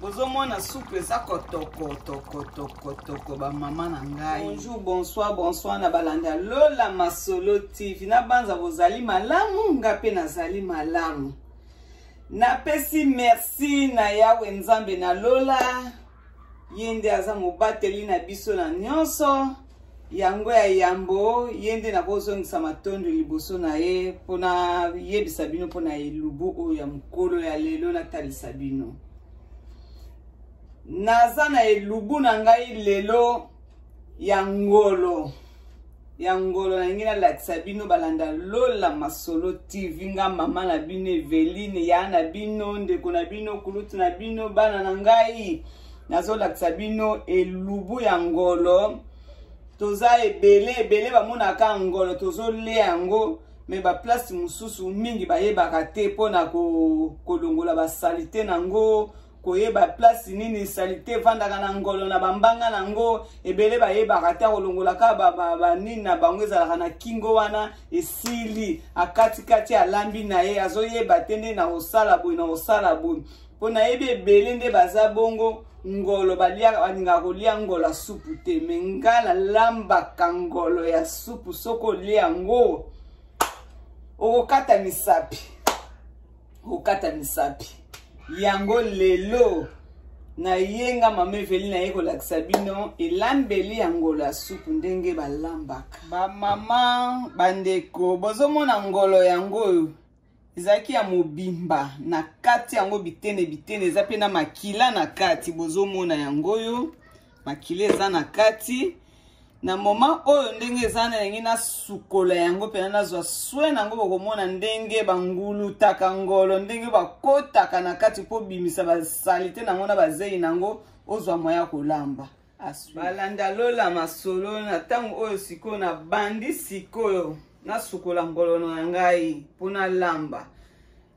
bozomona supu eza kotokotokotokotoko bamama na ngai bonjour bonsoir bonsoir na balandi ya lola masolo tv nabanza bozali malamu nga mpe nazali malamu napesi merci na yawe nzambe na lola ye nde aza mobateli na biso na nyonso yango ya yambo ye nde nakozongisa matondo liboso na ye mpo nayebisa bino mpo na elubu oyo ya mokolo ya lelo natalisa bino naza na elubu na ngai lelo ya ngolo ya ngolo nalingi nalakisa bino balanda lola masolo tv nga mama na bino eveline ya na bino ndeko na bino kulutu na bino bana na ngai nazolakisa bino elubu ya ngolo toza ebele ebele bamonaka ngolo tozolia yango me baplace mosusu mingi bayebaka te mpona kolongola basalite na yango koyeba place nini salite efandaka na ngolo na bambanga na yango ebele bayebaka ata kolongolaka banini na bango ezalaka na kingo wana esili akatikati alambi na ye azoyeba te nde na kosala boye na kosala boye mpo nayebi ebele nde baza bongo ngolo baliaka balingaka kolia ngolo ya supu te me ngai nalambaka ngolo ya supu soki olia yango okokata misapi okata misapi yango lelo nayenga mama eveli naye kolakisa bino elambeli ya ngolo ya supu ndenge balambaka bamama bandeko bozomona ngolo yango oyo ezalaki ya mobimba na kati yango bitene bitene eza mpe na makila na kati bozomona yango oyo makila eza na kati na moment oyo ndenge eza nalingi nasukola yango mpena nazwa soin yango bokomona ndenge bangulutaka ngolo ndenge bakotaka na kati mpo bimisa basalite na yango na bazei na yango ozwa moya ya kolamba balanda lola masolo na ntango oyo sikoyo nabandi sikoyo nasukola ngolono na ngai mpo nalamba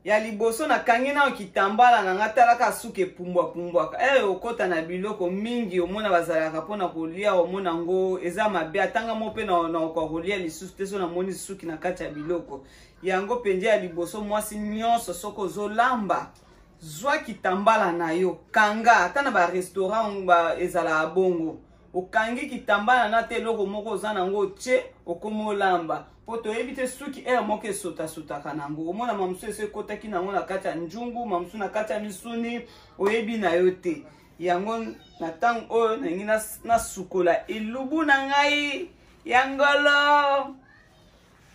ya liboso nakangi nao kitambala na nga talaka suka epumbwapumbwaka e eh, okota na biloko mingi omona bazalaka mpo na kolia omona yango eza mabe atanga mo mpe naokoka kolia lisusu te so namoni suki na kati ya biloko yango mpenza ya liboso mwasi nyonso soki ozolamba zwa kitambala na yo kanga ata na barestaurant ezalaka bongo okangi kitambala na te eloko moko oza nango otie okoma olamba mpo toyebi te suki aire moko esotasotaka nango omona mamosu esi ekotaki nango na kati ya njungu mamosu na kati ya misuni oyebi na yo te yango na ntango oyo nalingi nasukola elubu na ngai ya ngolo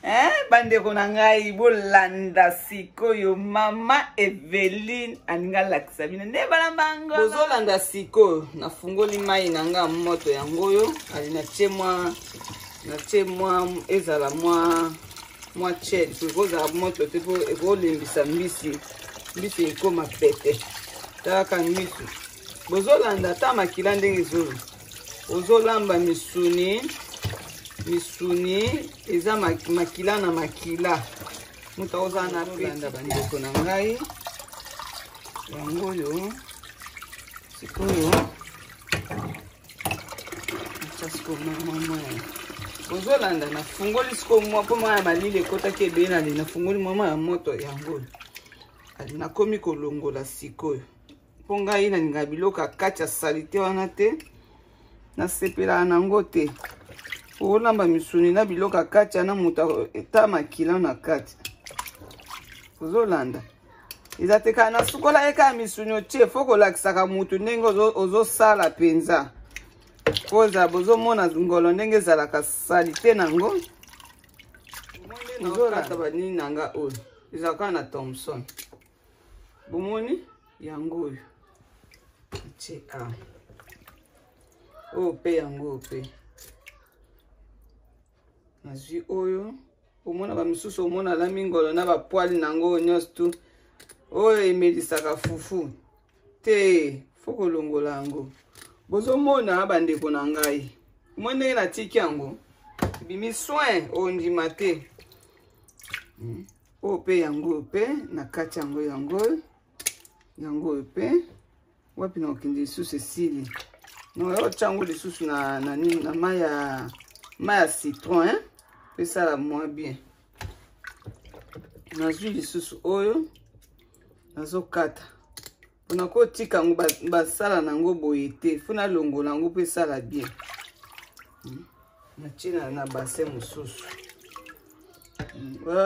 Eh, bandeko na ngai bolanda sikoyo mama eveline alinga alakisa bino nde bana bango bozolanda sikoyo nafungoli mai na nga moto yango oyo ali natie mwa natie mwa ezala mwa mwa chel ekozala moto te mpo ekolembisa mbisi mbisi ekoma pete talaka misu bozolanda ata makila ndenge ezolo ozolamba misuni misuni eza makila na makila moto akozala na kolanda bandeko na ngai yango oyo sikoyo atya sikoyo mamamwa ozolanda nafungoli sikoyo mwa mpo mwa ya malili ekotaki ebele na nafungoli mwa mwa ya moto yango oyo nakomi kolongola sikoyo mpo ngai nalingaka biloko ya kati ya salite wana te nasepelaka nango te okolamba misuni na biloko ya kati ana moto eta makila na kati ozolanda eza te kaka nasukola ye kaka misuni otie fo kolakisaka motu ndenge ozosala mpenza mpo eza bozomona ngolo ndenge ezalaka salite nango ozolata banini na nga oyo ezalaka na thomson bomoni yango oyo tie awa oyo mpe yango oyo mpe nazwi oyo omona bamisusu omona alami ngolo na bapwale na yango nyonso tu oyo emelisaka fufu te fo kolongola yango bozomona bandeko na ngai omoi ndenge natiki yango ebimi soin ondima te hmm. oyo mpe yango oyo mpe na kati yango yango yango oyo mpe wapi na kokende lisusu esili otya yango lisusu na, na, na mai ya mai ya citron eh? mpe esala mwa bien nazwi lisusu oyo nazokata pona kotika yango basala na yango boye te fo nalongola yango mpo esala bien hmm. natie na basin mosusu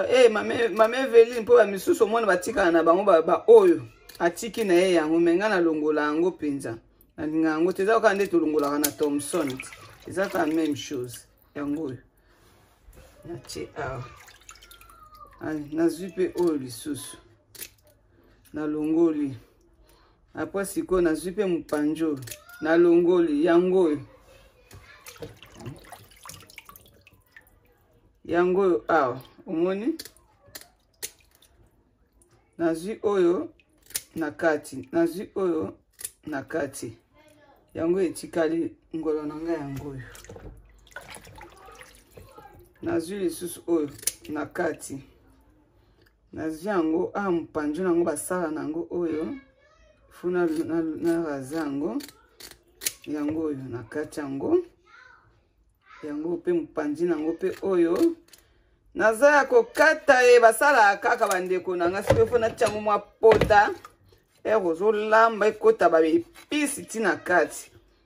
e eh, mama eveline mpo bamisusu omona batikala na bango baoyo atiki na ye yango me ngai nalongola yango mpenza nalinga yango te eza kaka nde tolongolaka na thomson te eza kaka meme chose yango oyo natie awa nazwi mpe oyo lisusu nalongoli apres sikoyo nazwi mpe mopanjo nalongoli yango oyo yango oyo awa omoni nazwi oyo na kati nazwi oyo na kati yango etikali ngolo na ngai yango oyo nazwi lisusu oyo na kati nazwi yango awa mopanzi na yango basala na yango oyo fo naraza yango yango oyo na kati yango yango mpe mopanzi na yango mpe oyo naza ya kokata ye basalaka kaka bandeko na ngai soki fo natya yango mwa pota ere ozolamba ekota baepisi ntina kati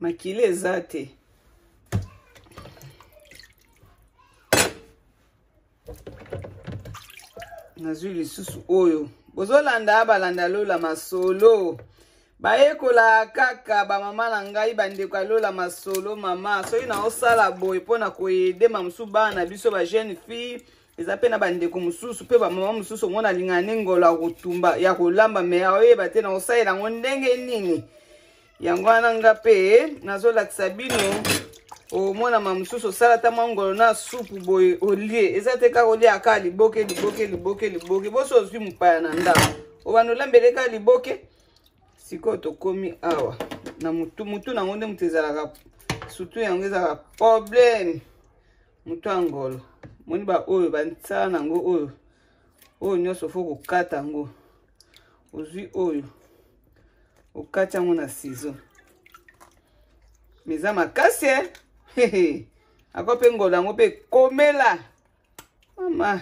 makila eza te nazwi lisusu oyo bozolanda balanda lola masolo bayekola kaka bamama na ngai bandeko ya lola masolo mama soki naosala boye mpo na koyede ma mosusu bana na biso bajeune fille eza mpe na bandeko mosusu mpe bamama mosusu omona alingana ne ngolo ya kotumba ya kolamba me aoyeba te nakosalela yango ndenge nini yango wana nga mpe nazolakisa bino omona ma mosusu osala ata mwa ngolo na supu boye olie eza te kaka olia kaka liboke liboke liboke liboke boso ozwi mopaya na ndako obanda olambele kaka liboke sikoyo tokomi awa na mutu mutu nango nde moto ezalaka surtout yango ezalaka problème motu ya ngolo moni baoyo bansala nango oyo oyo nyonso fo kokata yango ozwi oyo okati yango na sizo meza makasi e ako mpe ngola yango mpe ekomela mama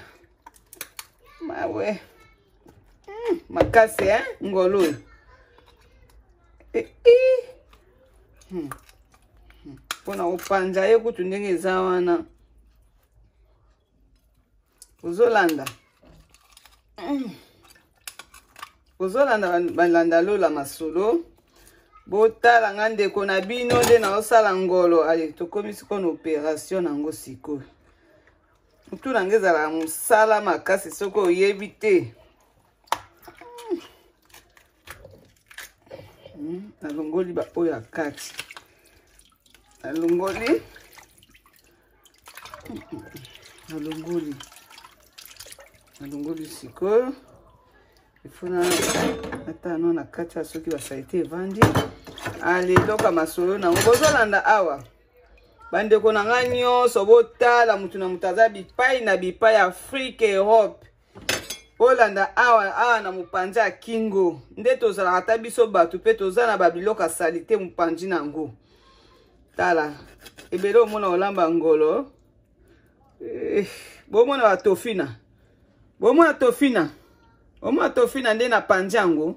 mawe hmm, makasi e ngolo oyo e, hmm. hmm. mpo na kopanza ye kutu ndenge eza wana ozolanda mm. ozolanda balanda lola masolo botala nga ndeko na bino nde naosala ngolo ale tokomi sikoyo na operation na yango sikoyo mutu na nga ezalaka mosala makasi soki oyebi te hmm, nalongoli baoyo ya kati nalongoli nalongoli nalongoli sikoyo efuna ata no na kati ya soki basalite evandi ale eloko ya masolo nango bozolanda awa bandeko na ngai nyonso botala motu na moto aza bipai na bipai afrika europe olanda awa awa na mopanzi ya kingo nde tozalaka ata biso bato mpe toza na babiloko ya salite mopanzi na yango tala ebele omona olamba ngolo eh, bomona batofina bomona tofina omona tofina nde na panzi yango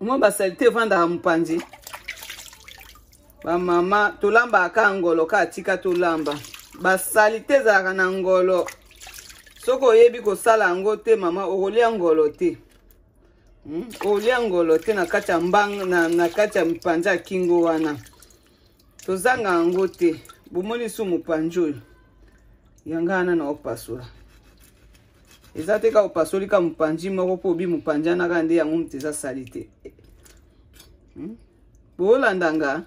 mwa basalite evandaka mopanzi bamama tolambaka kaka ngolo kaka tika tolamba basalite ezalaka na ngolo soki oyebi kosala yango te mama okolia ngolo te hmm? okolia ngolo te na kati ya mbanga na, na kati ya mipanza ya kingo wana tozanga yango te bomoni su mopanzi oyo yanga wana na opasola eza te kaka opasoli ka mopanzi moko mpo obi mopanzi wana kaka nde yango moto eza sali te hmm? boolanda nga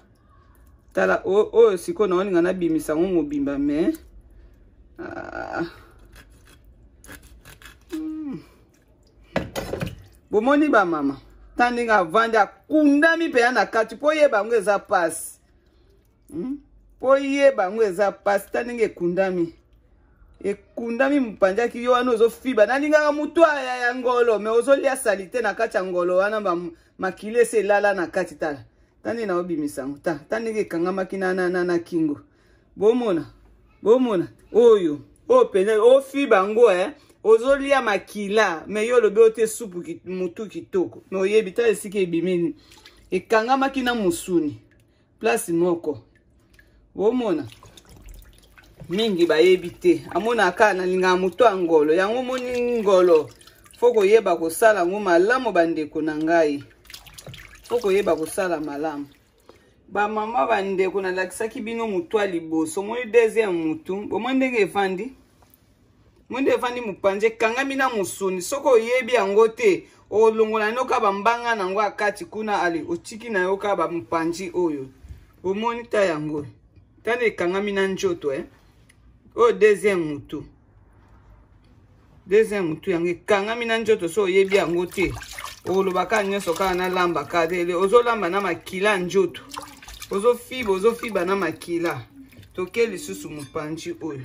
tala oyo sikoyo naoninga nabimisa yango mobimba me ah. hmm. bomoni bamama ta ndenge avandi akundami mpenza na kati mpo oyeba yango eza mpasi hmm? po ye bango eza pasi ta ndenge ekundami ekundami mopanzaki yo wana ozofiba nalingaka motu ya ngolo me ozolia salite na kati ya ngolo wana makili esi elala na kati tala ta ndenge naobimisa yango ta ta ndenge ekangamaki na, na, na, na kingo bomona bomona oyo oyo mpenza ofiba yango e eh? ozolia makila me yo olobi ote supu motu kitoko me oyebi ta esika ebimi ekangamaki na mosuni place moko bomona mingi bayebi te amonaka kaka nalingaka moto ya ngolo yango omoni ngolo fo koyeba kosala yango malamu bandeko na ngai fo koyeba kosala malamu bamama bandeko nalakisaki bino motu ya liboso omoni deuxième motu bomoni ndenge efandi mwendo evandi mopanzi ekangami na mosuni soki oyebi yango te olongola na yoka bambanga na yango ya kati kuna ale otiki na yoka bamopanzi oyo omoni ta yango tani ekangami na njoto eh? oyo deuxième motu deuxième motu yango ekangami na njoto so oyebi yango te okoloba kaka nyonso kaka nalamba kaka te ozolamba na makila ya njoto ozofiba ozofiba na makila toke lisusu mopanzi oyo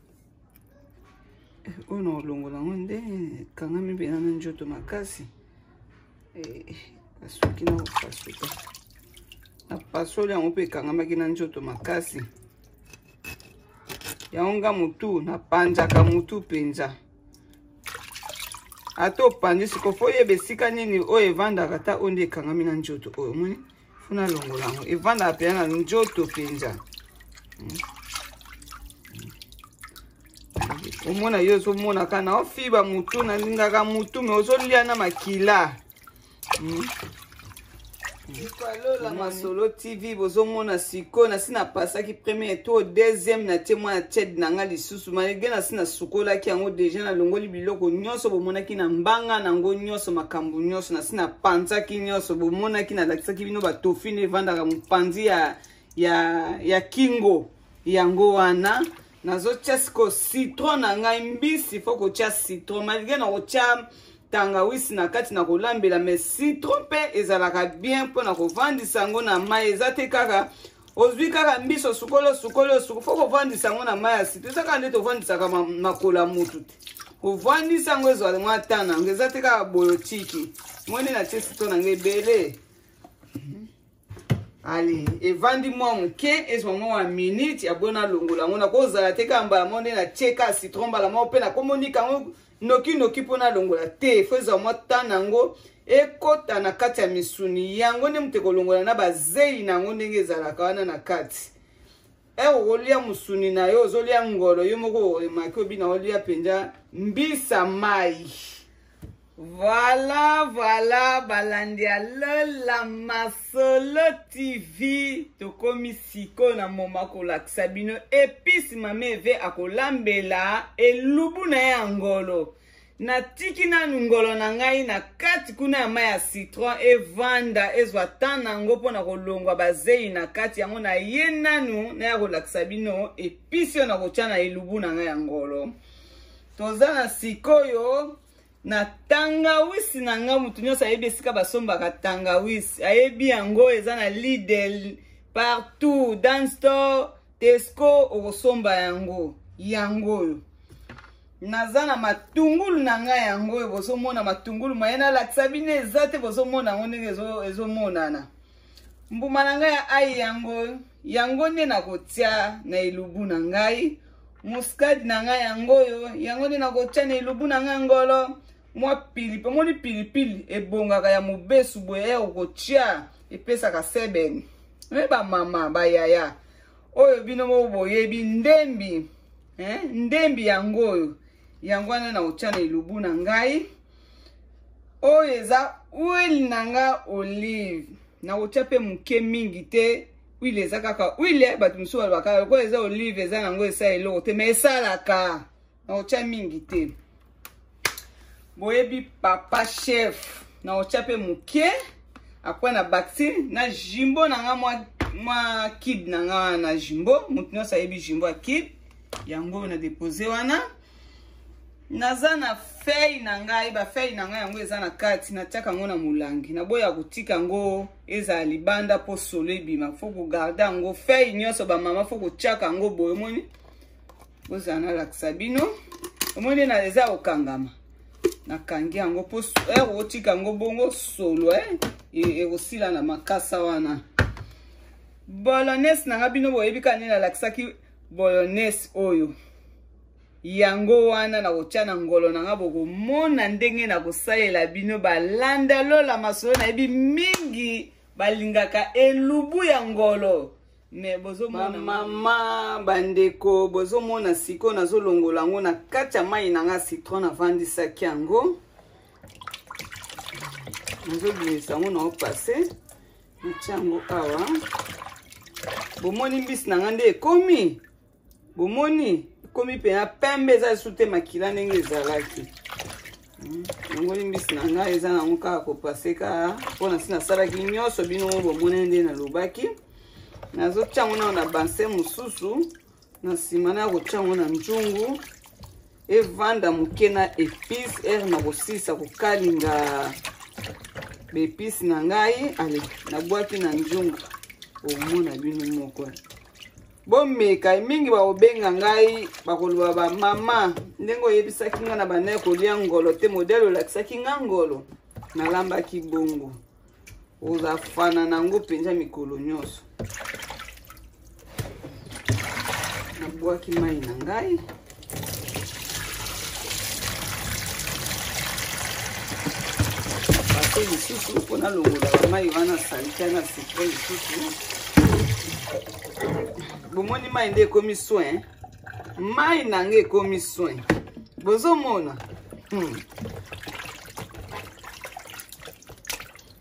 eh, oyo na olongola yango nde ekangami mpena na njoto makasi basuki eh, na kopasuka na pasoli yango mpe ekangamaki na njoto makasi yango nga motu napanzaka motu mpenza ata opanzi sikoyo mpo oyeba esika nini oyo evandaka ata oyo nde ekangami na njoto oyo omoni mpo nalongola yango evandaka mpenza na nzoto mpenza hmm. omona yo ozomonaka na ofiba motu nalingaka motu me ozolia na makila hmm. lola hmm. masolo tv bozomona sikoyo nasi napasaki premier tour deuxième natie mwana tiede na ngai lisusu lisusu malgre nasi nasukolaki yango deja nalongoli biloko nyonso bomonaki na mbanga nango nyonso makambo nyonso nasi napanzaki nyonso bomonaki nalakisaki bino batofine evandaka mopanzi ya, ya, ya kingo yango wana nazotya siko citron na ngai mbisi fo kotya citron malgre nakotya tangawisi na kati na kolambela mais citron mpe ezalaka bien mpo na kovandisa yango na mai eza te kaka ozwi kaka mbiso sukolo sukolo suko fo kovandisa yango na mai ya site eza kaka nde tovandisaka makolo ya motu te ovandisa yango ezwala mwa ta na yango eza te kaka boyo tiki moni na tie sito na yango ebele ale evandi mwa moke ezwa mwa wa minute ya boye nalongola yango nakozala te kaka mbala moko nde natie kaka citron mbala moko mpe nakomonika yango noki noki mpo nalongola te efo ezwa mwa temps na yango ekota na kati ya misuni yango nde moto ekolongola na bazei na yango ndenge ezalaka wana na kati ere okolia mosuni na yo ozolia ngolo yo moko oremaki obina olia mpenza mbisa mai voilà voilà balandi ya lola mas solo tv tokomi sikoyo na moma akolakisa bino episi mama eve akolambela elubu na ye ya ngolo natiki nanu ngolo na ngai na kati kuna ya mai ya citron evanda ezwa tan na yango mpo na kolongwa bazei na kati yango na ye nanu naya kolakisa bino episi oyo nakotya na elubu na ngai ya ngolo toza na sikoyo na tangawisi na nga motu nyonso ayebi esika basombaka tangawisi ayebi yango eza na lidel partout dans store tesco okosomba yango yango oyo naza na matungulu na ngai yango oyo bozomona matungulu maye nalakisa bino eza te bozomona yango ndenge ezomonana ezo mbuma na ngai ya ai yango yango nde nakotia na elubu na ngai muskade na ngai yango oyo yango nde nakotia na elubu na ngai ngolo mwa pili omoni pilipili ebongaka ya mobesu boye ya okotia epesaka sebene me bamama bayaya oyo bino moko boyebi ndembi eh? ndembi yango oyo yango wana nakotia na elubu na ngai oyo eza huile na nga olive nakotya mpe moke mingi te huile eza kaka huile bato mosusu balobaka lokola eza olive eza yango esa eloko te ma esalaka nakotya mingi te boyebi papa chef nakotya mpe moke apres na bakti na jimbo na nga mwa, mwa kib na nga wana jimbo moto nyonso ayebi jimbo ya kib yango na depose wana naza na fei na ngai bafei na ngai yango eza na kati natiaka yango na molangi naboya kotika yango ezala libanda mpo solo ebima fo kogarde yango fei nyonso bamama fo kotiaka yango boye omoni bozala nalakisa bino omoni na eza kokangama nakangi yango mpo ere eh, otika yango bongo solo eh, e, ekosila e, na makasa wana bolonese na ngai bino boyebi kani nalakisaki bolonese oyo yango wana nakotya na ngolo na nga bokomona ndenge nakosalela bino balanda lola masolo nayebi mingi balingaka elubu ya ngolo me bozomama bandeko bozomona sikoyo nazolongola yango na kati ya mai na nga citron navandisaki yango nazobimisa yango na opase natya yango awa bomoni mbisi na nga nde ekomi bomoni ekomi mpena pembe eza lisusu te makila ndenge ezalaki hmm, yango limbisi na ngai eza nango kaka kopase kaka mpo na si nasalaki nyonso bino mo bomoni nde nalobaki nazotya yango nao na banse mosusu na nsima na ya kotya yango na njungu evanda moke na epice ere nakosilisa kokalinga baepice na ngai ale nabwaki na njungu omona bino moko bomeka ye mingi bakobenga ngai bakoloba bamama ndenge oyebisaki ngai na banda ya kolia ngolo te modele olakisaki ngai ngolo nalambaki bongo ozafana na yango mpenza mikolo nyonso nabwaki mai na ngai base lisusu mpo nalongolaka mai wana salite na sikre lisusu bomoni mai nde ekomi soin mai na nga ekomi soin bozomona hmm.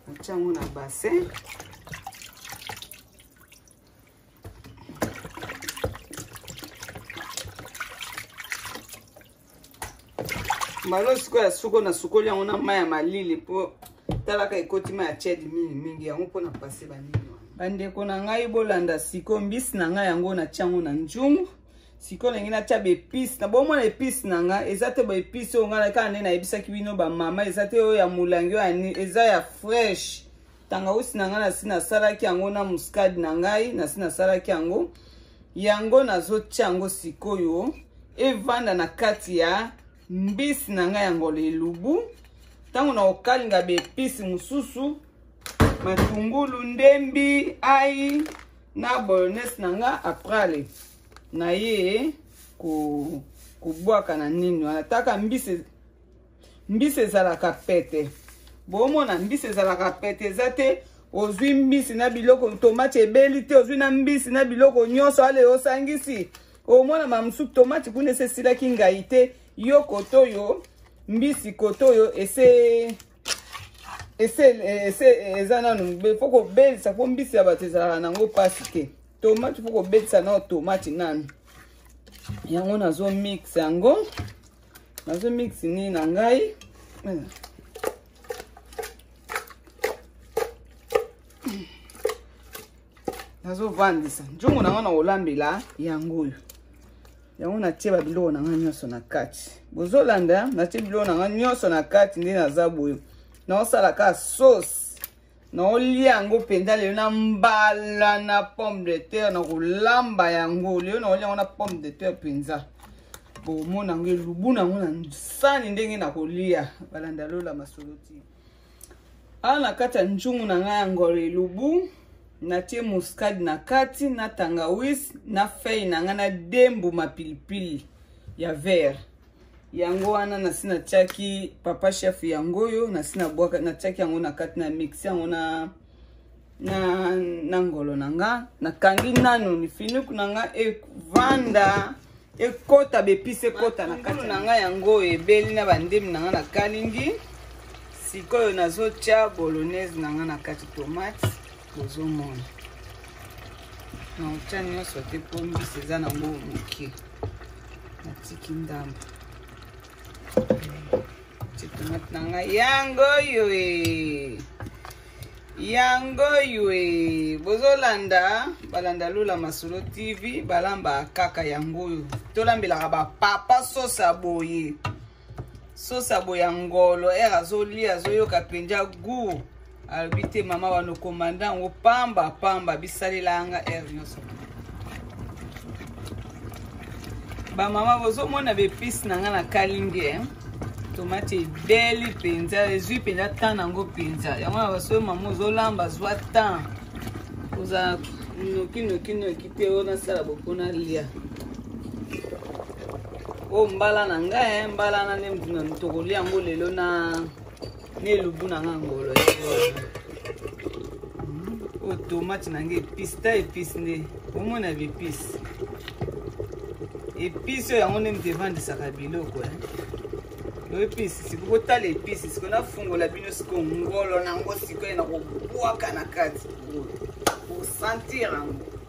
natya yango na bassin mbalo sikoyo ya suko na sukoli yango na mai ya malili mpo talaka ekoti mai ya chedi mingi mingi yango mpo na pase banini bandeko na ngai bolanda siko mbisi na ngai yango natya yango na njungu sikoyo ndenge natya baepice na bomona epice na nga eza te baepice oyo ngai kaka nde nayebisaki bino bamama eza te oyo ya molangi oyo eza ya fresh tangawisi na ngai nasi nasalaki yango na muscade na ngai nasi nasalaki yango yango nazotya yango sikoyo evanda na kati ya mbisi na ngai ya ngolo elubu ntango na kokalinga baepisi mosusu matungulu ndembi ai na bolognese na nga aprale na ye kobwaka ko na nini wana taka mbisi mbisi ezalaka pete bomona mbisi ezalaka pete eza te ozwi mbisi na biloko tomati ebeli te ozwi na mbisi na biloko nyonso ale osangisi omona mamosusu tomati kuna esi esilaki ngai te yo kote oyo mbisi kote oyo ese ese ese eza nanu fo kobelisa mpo mbisi ya bato ezalaka nango mpasi te tomati fo kobelisa nao tomati nanu yango nazo mixe yango nazo mix ni na ngai nazovandisa nzongo na ngai na kolambela yango oyo yango natie babiloko na ngai nyonso na kati bozolanda natie biloko na ngai nyonso na kati nde naza boye naosala kaka sauce naolia yango mpenza lelo na mbala na pomme de terre na kolamba yango lelo naolia yango na pomme de terre mpenza bomona yango elubu na yango na nsani ndenge nakolia balanda lola masoloti awa na kati ya njungu na ngai ya ngolo elubu natie muscade na kati na tangawis na fei na ngai na dembu mapilipili ya vert yango wana nasi natiaki papa chef yango oyo nasi nabwaka natiaki yango na kati na mixi yango na na, na ngolo na nga nakangi nanu lifiniku na nga evanda ekota bepisi ekota na kati na nga yango ebeli na bandemi na nga na kalingi sikoyo nazotya bolonaise na nga na kati tomate ozomona na otya nyonso te mpo mbisi eza na ngo moke natiki ndambo ti tomate na ngai yango oyo e yango oyo e bozolanda balanda lola masolo tv balambaka kaka yango oyo tolambelaka bapapa sosa boye sosa boya ngolo ere azolia azoyoka mpenja gout alobi te mama wana okomanda yango pamba pamba bisalela yanga ere nyonso bamama bozomona bepise na ngai na kalingi eh? tomate ebeli mpenza ezwi mpenza temps nango mpenza yango na basoyo mama ozolamba zwa temps kozala noki noki noki te oyo nasala bopona lia oyo oh, mbala na nga e eh, mbala na nde mvuna tokolia yango lelo na na elubu na nga ngolo eh. oyo oh, tomate na nga epise ta epise nde omona bepise epise oyo yango nde moto evandisaka biloko e yo epise sikoyo kotala epise sikoyo nafungola bino sikoyo ngolo na yango sikoyo na kobwaka na kati kosantire yango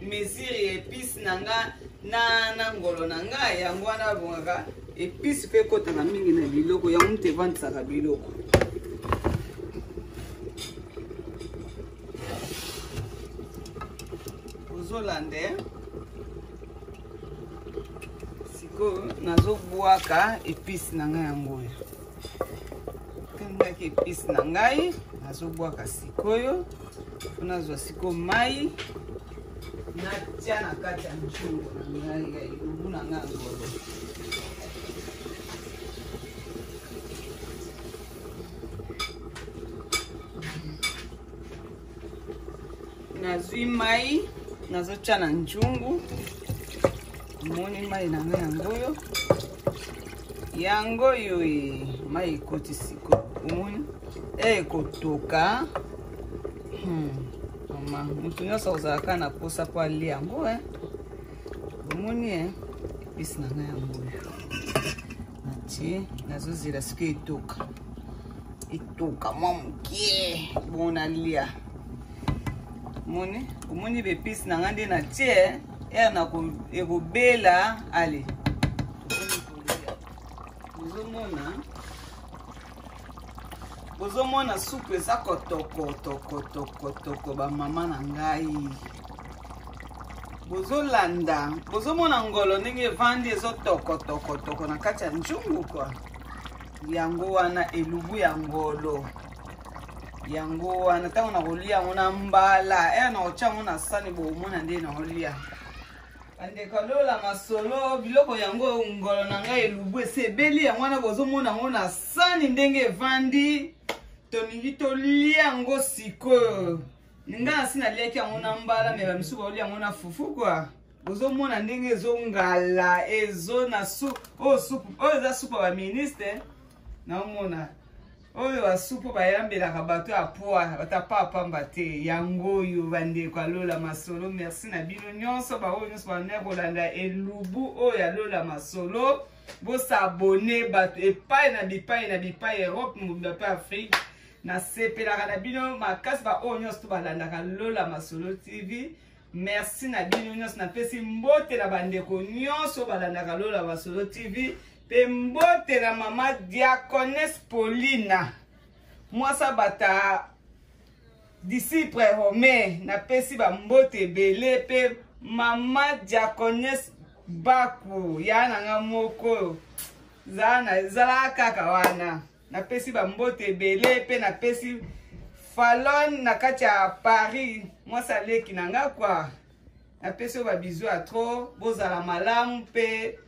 mesure ya epice na nga na na ngolo na nga yango wana babongaka epice mpe ekotaka mingi na biloko yango moto evandisaka biloko ozolanda eh? sikoyo nazobwaka epice na nga yango oyo kangaki epice na ngai nazobwaka sikoyo mpo nazwa sikoyo mai natya na kati ya nzungu na ngai ya elubu na ngai ngolo nazwi mai nazotya na njungu omoni mai na ngai yango oyo yango oyo e, mai ekoti siko omoni ekotoka hmm, mama moto nyonso akozalaka na mposa mpo alia yango e omoni e eh? episi na ngai yango oyo natie nazozela soki etoka etoka mwa mokie bon nalia moni omoni bepise na ngai nde natie ere na ekobela ale ozomona bozomona supu eza kotokotokotokotoko bamama na ngai bozolanda bozomona ngolo ndenge evandi ezotokotokotoko na kati ya njungu kwa yango wana elubu ya ngolo yango wana ntango nakolia yango na mbala e eh, nakotia yango na sani bokomona nde naolia bandeko alola masolo biloko yango ngolo na ngai elubu esebeli yango wana bozomona yango na sani ndenge evandi tolingi tolia yango sikoyo nga asi naliaki yango na mbala me bamisusu baolia yango na fufu kua bozomona ndenge ezongala ezo na supu oyo oh, supu oyo oh, eza supu ya baministre naomona oyo basu mpo bayambelaka bato ya pwa batapa apamba te yango oyo bandeko ya lola masolo merci na bino nyonso baoyo nyonso bamea kolanda elubu oyo ya lola masolo bosabone bato epai na bipai na bipai europe mobimba mpe afrike nasepelaka na bino makasi baoyo nyonso to balandaka lola masolo tv merci na bino nyonso napesi mbote na bandeko nyonso balandaka lola masolo tv Pe mbote na mama Diaconesse Paulina. Mwasa bata disciple Romain napesi ba mbote ebele pe mama Diaconesse Baku ya na nga moko zala kaka wana napesi ba mbote ebele pe napesi falon na kati ya paris mwasi aleki na nga kwa napesi oyo babizu ya trop bozala malamu mpe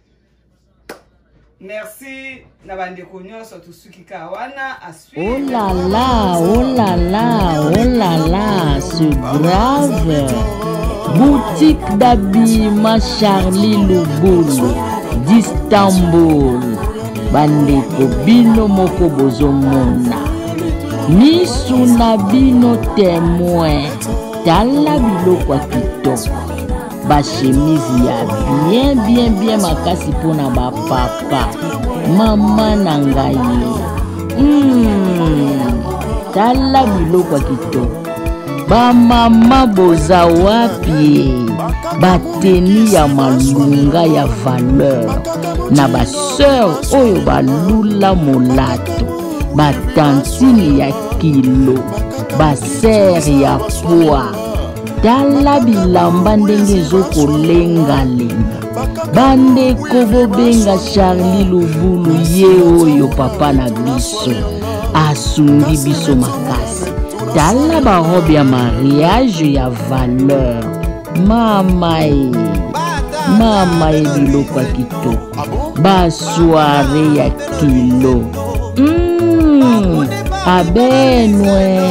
merci na bandeko nyonso tosuki ka wana olala olala olala ce grave boutique d'abima charlie lubulu d'istanbul bandeko bino moko bozomona misu na bino temoin tala biloko ya kitoko bashemise ya bien bien bien makasi mpo na bapapa mama na ngai mm, tala biloko ya kitoko bamama boza wapi bateni ya malunga ya valeur na baseur oyo balula molato batantini ya kilo basere ya poi tala bilamba ndenge ezokolengalenga bandeko bobenga charli lubulu ye oyo papa na biso asungi biso makasi tala barobe ya mariage ya valeur mama e mama e biloko ya kitoko basoire ya kilo mm, abenwe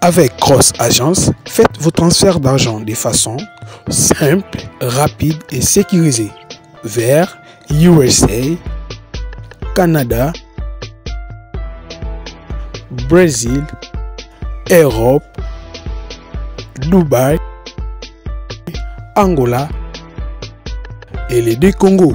Avec Cross Agence, faites vos transferts d'argent de façon simple, rapide et sécurisée vers USA, Canada, Brésil, Europe, Dubaï, Angola et les deux Congo.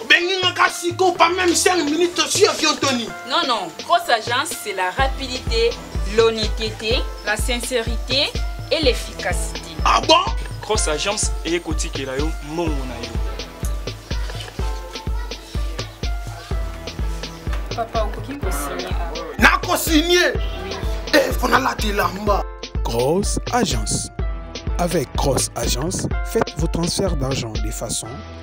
obengi nga ka siko pas même 5 minutes osi avion toni non non grosse agence c'est la rapidité l'honnêteté la sincérité et l'efficacité ah bon grosse agence eye kotikela yo mbongo na yo papa okoki kosigne nakosigne efo nalata elamba grosse agence Avec Cross Agence, faites vos transferts d'argent de façon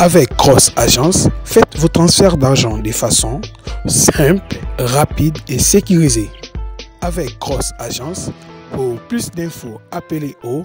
Avec Cross Agence, faites vos transferts d'argent de façon simple, rapide et sécurisée avec Cross Agence. Pour plus d'infos, appelez au